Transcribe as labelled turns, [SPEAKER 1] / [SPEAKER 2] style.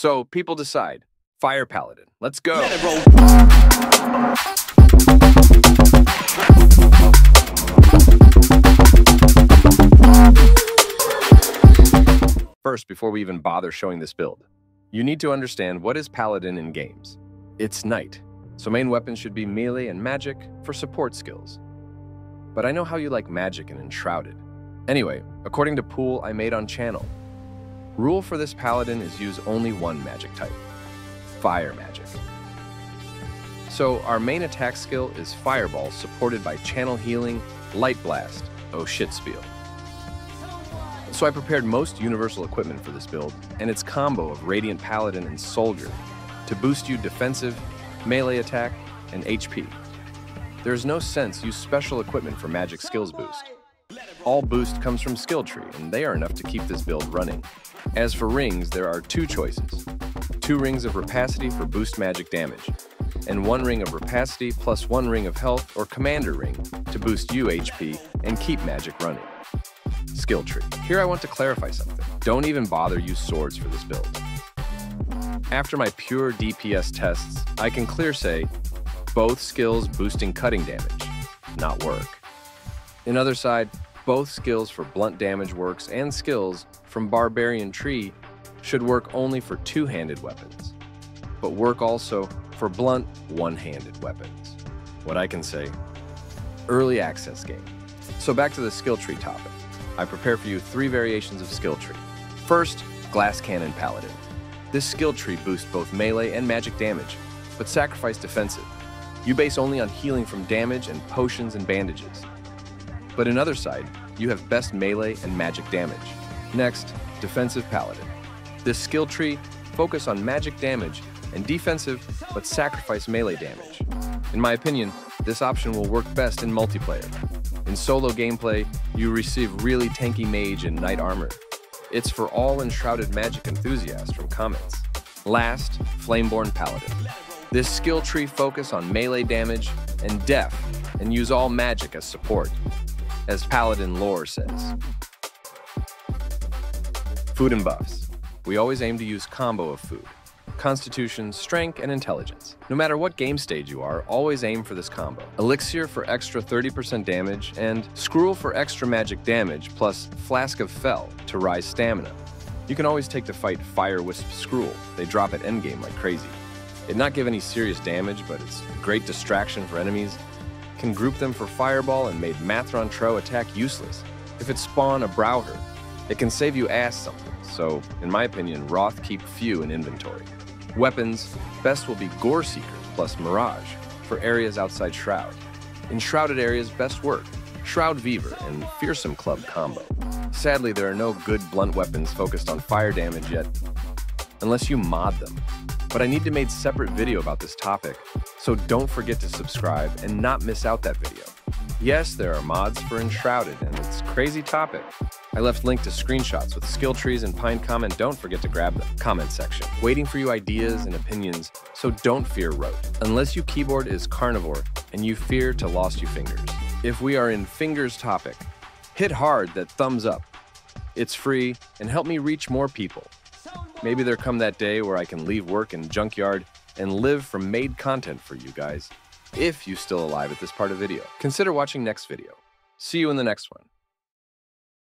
[SPEAKER 1] So people decide. Fire Paladin. Let's go. First, before we even bother showing this build, you need to understand what is Paladin in games. It's Knight, so main weapons should be melee and magic for support skills. But I know how you like magic and Enshrouded. Anyway, according to pool I made on channel, rule for this Paladin is use only one magic type, Fire Magic. So our main attack skill is Fireball supported by Channel Healing, Light Blast, Oh Shit Spiel. So I prepared most universal equipment for this build, and its combo of Radiant Paladin and Soldier to boost you defensive, melee attack, and HP. There is no sense use special equipment for magic skills boost. All boost comes from skill tree, and they are enough to keep this build running. As for rings, there are two choices. Two rings of rapacity for boost magic damage, and one ring of rapacity plus one ring of health or commander ring to boost you HP and keep magic running skill tree. Here I want to clarify something. Don't even bother use swords for this build. After my pure DPS tests, I can clear say both skills boosting cutting damage, not work. In other side, both skills for blunt damage works and skills from Barbarian Tree should work only for two-handed weapons, but work also for blunt one-handed weapons. What I can say, early access game. So back to the skill tree topic. I prepare for you three variations of skill tree. First, Glass Cannon Paladin. This skill tree boosts both melee and magic damage, but sacrifice defensive. You base only on healing from damage and potions and bandages. But in other side, you have best melee and magic damage. Next, Defensive Paladin. This skill tree focus on magic damage and defensive, but sacrifice melee damage. In my opinion, this option will work best in multiplayer. In solo gameplay, you receive really tanky mage and knight armor. It's for all enshrouded magic enthusiasts from comments. Last, Flameborn Paladin. This skill tree focus on melee damage and def, and use all magic as support, as Paladin lore says. Food and buffs. We always aim to use combo of food constitution, strength, and intelligence. No matter what game stage you are, always aim for this combo. Elixir for extra 30% damage, and Scroll for extra magic damage, plus Flask of Fell to rise stamina. You can always take to fight Fire Wisp Scroll. They drop at endgame like crazy. It not give any serious damage, but it's great distraction for enemies. Can group them for Fireball and made Mathron Tro attack useless. If it spawn a Browher, it can save you ass something, so in my opinion, Roth keep few in inventory. Weapons, best will be Gore Seeker plus Mirage for areas outside Shroud. In shrouded areas, best work, Shroud Weaver and Fearsome Club combo. Sadly, there are no good blunt weapons focused on fire damage yet, unless you mod them. But I need to make separate video about this topic, so don't forget to subscribe and not miss out that video. Yes, there are mods for Enshrouded, and it's crazy topic. I left link to screenshots with skill trees and pine comment. Don't forget to grab the Comment section. Waiting for you ideas and opinions, so don't fear rote. Unless you keyboard is carnivore and you fear to lost you fingers. If we are in fingers topic, hit hard that thumbs up. It's free and help me reach more people. Maybe there come that day where I can leave work in junkyard and live from made content for you guys if you still alive at this part of video. Consider watching next video. See you in the next one.